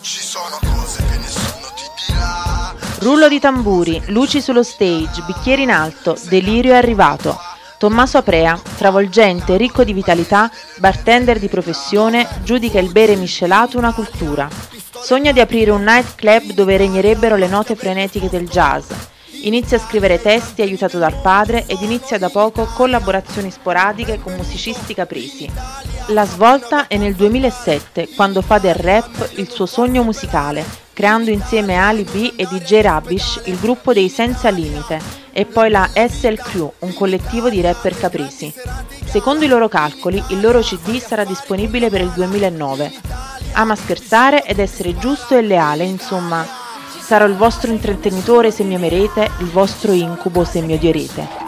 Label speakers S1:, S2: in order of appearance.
S1: Ci sono cose che nessuno ti dirà. Rullo di tamburi, luci sullo stage, bicchieri in alto, delirio è arrivato. Tommaso Aprea, travolgente, ricco di vitalità, bartender di professione, giudica il bere miscelato una cultura. Sogna di aprire un nightclub dove regnerebbero le note frenetiche del jazz. Inizia a scrivere testi aiutato dal padre ed inizia da poco collaborazioni sporadiche con musicisti caprisi. La svolta è nel 2007, quando fa del rap il suo sogno musicale, creando insieme Ali B e DJ Rubbish il gruppo dei Senza Limite e poi la SL Crew, un collettivo di rapper caprisi. Secondo i loro calcoli, il loro CD sarà disponibile per il 2009. Ama scherzare ed essere giusto e leale, insomma, sarò il vostro intrattenitore se mi amerete, il vostro incubo se mi odierete.